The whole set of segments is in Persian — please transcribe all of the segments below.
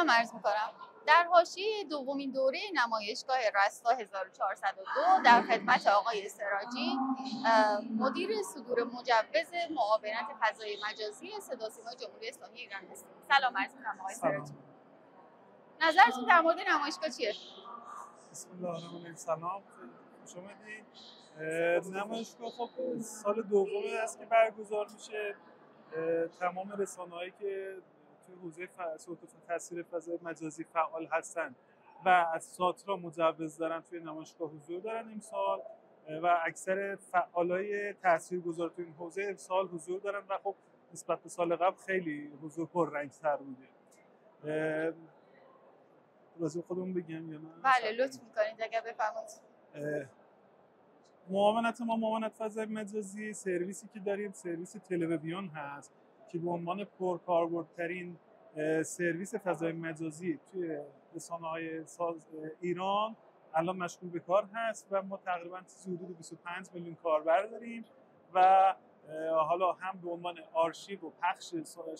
سلام عرض می‌کنم. در حاشیه دومین دوره نمایشگاه رستا 1402 در خدمت آقای سراجی مدیر صدور مجوز معاونت فضای مجازی صدا سیما جمهوری اسلامی ایران هستیم. سلام عرض می‌کنم آقای سراجی. نظرتون در مورد نمایشگاه چیه؟ بسم الله الرحمن الرحیم. سلام. اومدید نمایشگاه خب سال دومی است که برگزار میشه. تمام رسانه‌هایی که حوزه تاثیر فضای مجازی فعال هستن و از ساترا مجوز دارن توی نمایشگاه حضور دارن امسال و اکثر فعالای تاثیرگذار توی این حوزه امسال حضور دارن و خب نسبت به سال قبل خیلی حضور پر رنگ تر بوده راضی خودمون بگم یا نه؟ بله لطف می‌کنید اگر بفرمایید. معاونت ما معاونت فضای مجازی سرویسی که داریم سرویس تلویزیون هست. که به عنوان پرکاربردترین سرویس فضای مجازی توی رسانه های ساز ایران الان مشغول به کار هست و ما تقریبا حدود 25 میلیون کاربر داریم و حالا هم به عنوان آرشیو و پخش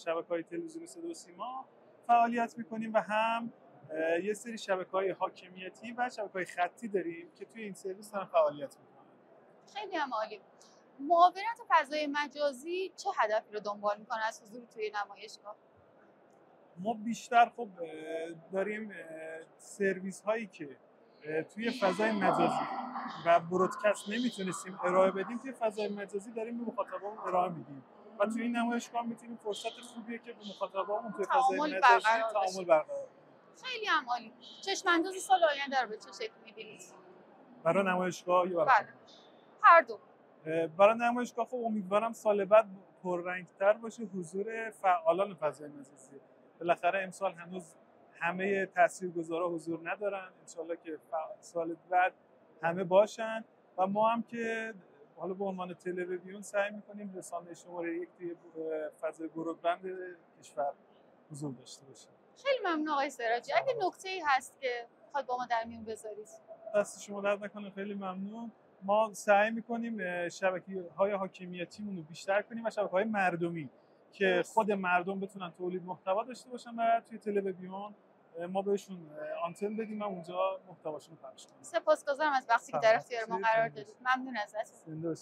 شبکه های تلویزیونی صدا و سیما فعالیت می‌کنیم و هم یه سری شبکه های حاکمیتی و شبکه های خطی داریم که توی این سرویس دارن فعالیت می‌کنن. خیلی هم عالی. معاونت فضای مجازی چه هدفی رو دنبال می‌کنه از حضور توی نمایشگاه؟ ما بیشتر خب داریم سرویس هایی که توی فضای مجازی و برودکست نمی‌تونستیم ارائه بدیم توی فضای مجازی داریم به مخاطبان ارائه میدیم و توی این نمایشگاه می‌تونیم فرصت خوبیه که به مخاطبان توی فضای مجازی تعامل برقرار خیلی هم عالی. چشم انداز سال آینده رو به چه شکل می‌بینید؟ برای نمایشگاه یا برای بله. هر دو. برای نمایشگاه خب امیدوارم سال بعد پررنگتر باشه. حضور فعالان فضای مجازی. بالاخره امسال هنوز همه تاثیرگذارا حضور ندارن. انشالله که سال بعد همه باشن. و ما هم که حالا به عنوان تلویزیون سعی می‌کنیم رسانه شماره یک توی فضای برودبند کشور حضور داشته باشه خیلی ممنون آقای سراجی. اگه نکته ای هست که خواهد با ما در میون بذارید. دست شما درد نکنه. خیلی ممنون. ما سعی می‌کنیم شبکه های حاکمیتیمون رو بیشتر کنیم و شبکه های مردمی که خود مردم بتونن تولید محتوا داشته باشن و توی تلویزیون ما بهشون آنتن بدیم و اونجا محتواشون رو پخش کنیم. سپاسگزارم از وقتی که در اختیار ما قرار دادید. ممنون ازتون